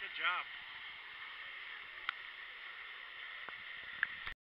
Good job.